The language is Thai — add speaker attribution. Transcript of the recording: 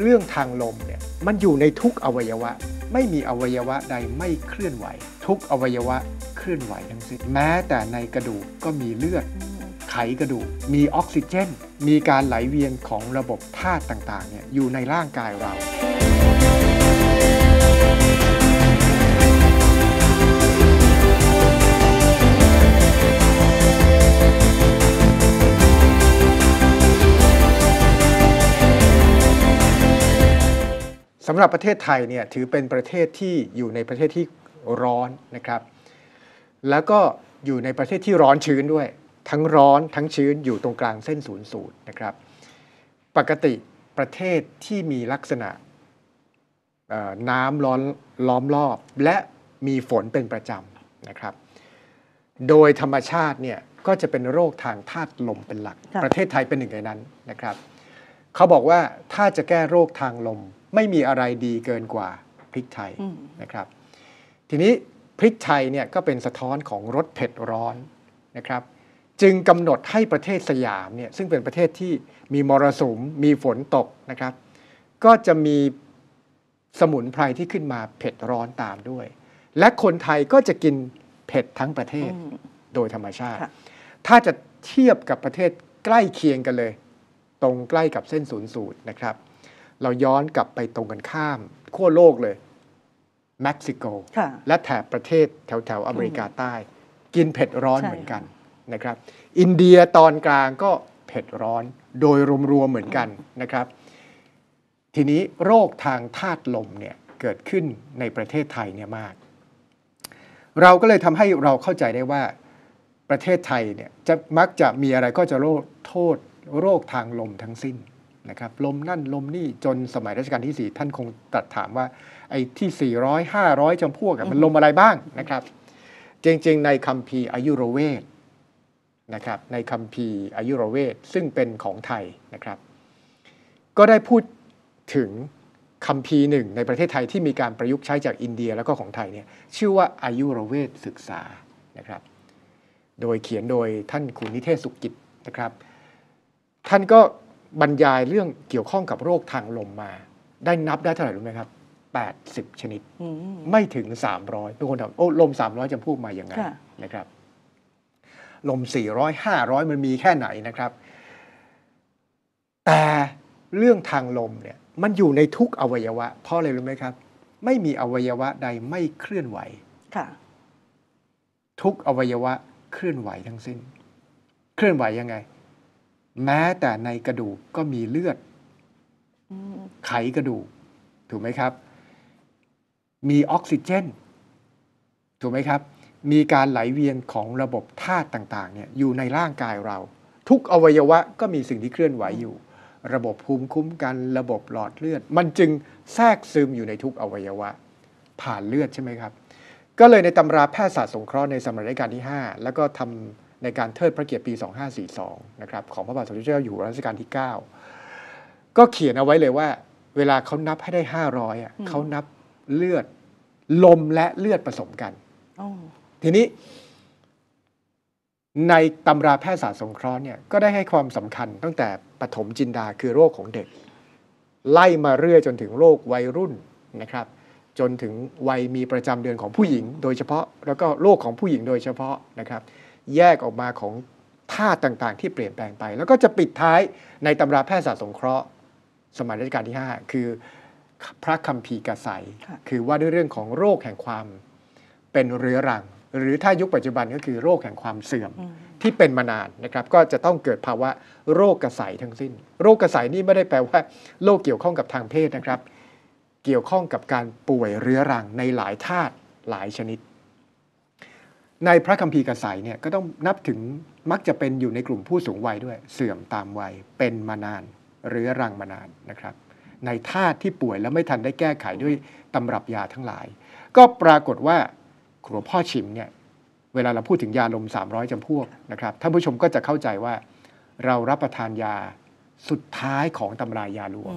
Speaker 1: เรื่องทางลมเนี่ยมันอยู่ในทุกอวัยวะ ไม่มีอวัยวะใดไม่เคลื่อนไหว ทุกอวัยวะเคลื่อนไหวทั้งสิ้นแม้แต่ในกระดูกก็มีเลือดไขกระดูก มีออกซิเจน มีการไหลเวียนของระบบธาตุต่างๆเนี่ยอยู่ในร่างกายเราำหรับประเทศไทยเนี่ยถือเป็นประเทศที่อยู่ในประเทศที่ร้อนนะครับ แล้วก็อยู่ในประเทศที่ร้อนชื้นด้วย ทั้งร้อนทั้งชื้นอยู่ตรงกลางเส้นศูนย์สูตรนะครับ ปกติประเทศที่มีลักษณะเอ่อน้ำร้อนล้อมรอบ และมีฝนเป็นประจำนะครับ โดยธรรมชาติเนี่ยก็จะเป็นโรคทางธาตุลมเป็นหลัก
Speaker 2: ค่ะ
Speaker 1: ประเทศไทยเป็นหนึ่งในนั้นนะครับ เขาบอกว่าถ้าจะแก้โรคทางลม ไม่มีอะไรดีเกินกว่าพริกไทย
Speaker 2: อืม
Speaker 1: นะครับ ทีนี้พริกไทยเนี่ยก็เป็นสะท้อนของรสเผ็ดร้อนนะครับ จึงกำหนดให้ประเทศสยามเนี่ยซึ่งเป็นประเทศที่มีมรสุมมีฝนตกนะครับ ก็จะมีสมุนไพรที่ขึ้นมาเผ็ดร้อนตามด้วย และคนไทยก็จะกินเผ็ดทั้งประเทศ
Speaker 2: อืม
Speaker 1: โดยธรรมชาติ
Speaker 2: ค่ะ
Speaker 1: ถ้าจะเทียบกับประเทศใกล้เคียงกันเลย ตรงใกล้กับเส้นศูนย์สูตรนะครับ เราย้อนกลับไปตรงกันข้ามขั้วโลกเลยเม็กซิโก
Speaker 2: ค่ะ
Speaker 1: และแถบประเทศแถวแถวๆอเมริกาใต้ กินเผ็ดร้อน
Speaker 2: ใช่
Speaker 1: เหมือนกันนะครับ อินเดียตอนกลางก็เผ็ดร้อนโดยรวมๆเหมือนกันนะครับ ทีนี้โรคทางธาตุลมเนี่ยเกิดขึ้นในประเทศไทยเนี่ยมาก เราก็เลยทำให้เราเข้าใจได้ว่าประเทศไทยเนี่ยจะมักจะมีอะไรก็จะโรคโทษโรคทางลมทั้งสิ้น นะครับลมนั่นลมนี่จนสมัยรัชกาลที่ 4 ท่านคงตรัสถามว่าไอ้ที่ 400 500จำพวกอะมันลมอะไรบ้างนะครับ จริงๆ ในคัมภีร์อายุรเวทนะครับในคัมภีร์อายุรเวทซึ่งเป็นของไทยนะครับ ก็ได้พูดถึงคัมภีร์หนึ่งในประเทศไทยที่มีการประยุกต์ใช้จากอินเดียแล้วก็ของไทยเนี่ยชื่อว่าอายุรเวทศึกษานะครับ โดยเขียนโดยท่านคุณนิเทศสุกิจนะครับ ท่านก็ บรรยายเรื่องเกี่ยวข้องกับโรคทางลมมา ได้นับได้เท่าไหร่รู้ไหมครับ 80 ชนิด
Speaker 2: อืม
Speaker 1: ไม่ถึง 300เป็นคนถามโอ้ลม 300 จะพูดมาอย่างไง
Speaker 2: ค่ะ
Speaker 1: นะครับ ลม 400 500 มันมีแค่ไหนนะครับ แต่เรื่องทางลมเนี่ยมันอยู่ในทุกอวัยวะ เพราะอะไรรู้ไหมครับ ไม่มีอวัยวะใดไม่เคลื่อนไหว
Speaker 2: ค่ะ
Speaker 1: ทุกอวัยวะเคลื่อนไหวทั้งสิ้น เคลื่อนไหวยังไง แม้แต่ในกระดูกก็มีเลือด
Speaker 2: อืม
Speaker 1: ไขกระดูก ถูกไหมครับ มีออกซิเจน ถูกไหมครับ มีการไหลเวียนของระบบธาตุต่างๆเนี่ยอยู่ในร่างกายเรา ทุกอวัยวะก็มีสิ่งที่เคลื่อนไหวอยู่ ระบบภูมิคุ้มกัน ระบบหลอดเลือด มันจึงแทรกซึมอยู่ในทุกอวัยวะ ผ่านเลือดใช่ไหมครับ ก็เลยในตำราแพทยศาสตร์สงเคราะห์ในสมัยรัชกาลที่ 5 แล้วก็ทำ ในการเทิดพระเกียรติปี 2542 นะครับของพระบาทสมเด็จเจ้าอยู่หัวรัชกาลที่ 9 ก็เขียนเอาไว้เลยว่า เวลาเขานับให้ได้ 500อะ
Speaker 2: อืม
Speaker 1: เขานับเลือดลมและเลือดผสมกัน
Speaker 2: อ๋อ
Speaker 1: ทีนี้ ในตำราแพทยศาสตร์สงเคราะห์เนี่ยก็ได้ให้ความสำคัญตั้งแต่ปฐมจินดาคือโรคของเด็ก ไล่มาเรื่อยจนถึงโรควัยรุ่นนะครับ จนถึงวัยมีประจำเดือนของผู้หญิง โดยเฉพาะแล้วก็โรคของผู้หญิงโดยเฉพาะนะครับ แยกออกมาของธาตุต่างๆ ที่เปลี่ยนแปลงไป แล้วก็จะปิดท้ายในตำราแพทยศาสตร์สงเคราะห์ สมัยรัชกาลที่ 5 คือพระคัมภีร์กษัย
Speaker 2: ค่ะ
Speaker 1: คือว่าด้วยเรื่องของโรคแห่งความเป็นเรื้อรัง หรือถ้ายุคปัจจุบันก็คือโรคแห่งความเสื่อม
Speaker 2: อืม
Speaker 1: ที่เป็นมานานนะครับ ก็จะต้องเกิดภาวะโรคกระใสทั้งสิ้น โรคกระใสนี่ไม่ได้แปลว่าโรคเกี่ยวข้องกับทางเพศนะครับ เกี่ยวข้องกับการป่วยเรื้อรังในหลายธาตุหลายชนิด ในพระคัมภีร์กระใสเนี่ยก็ต้องนับถึงมักจะเป็นอยู่ในกลุ่มผู้สูงวัยด้วย เสื่อมตามวัยเป็นมานานเรื้อรังมานานนะครับ ในธาตุที่ป่วยแล้วไม่ทันได้แก้ไขด้วยตำรับยาทั้งหลาย ก็ปรากฏว่าครัวพ่อชิมเนี่ยเวลาเราพูดถึงยาลม 300จำพวกนะครับท่านผู้ชมก็จะเข้าใจว่าเรารับประทานยาสุดท้ายของตำรายาหลวง